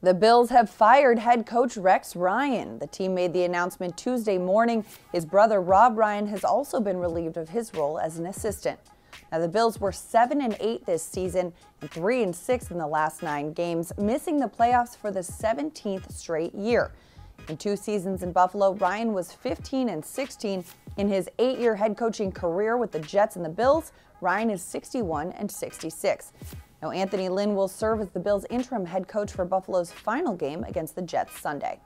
The Bills have fired head coach Rex Ryan. The team made the announcement Tuesday morning. His brother Rob Ryan has also been relieved of his role as an assistant. Now the Bills were 7 and 8 this season and 3 and 6 in the last 9 games, missing the playoffs for the 17th straight year. In two seasons in Buffalo, Ryan was 15 and 16 in his 8-year head coaching career with the Jets and the Bills. Ryan is 61 and 66. Now, Anthony Lynn will serve as the Bills' interim head coach for Buffalo's final game against the Jets Sunday.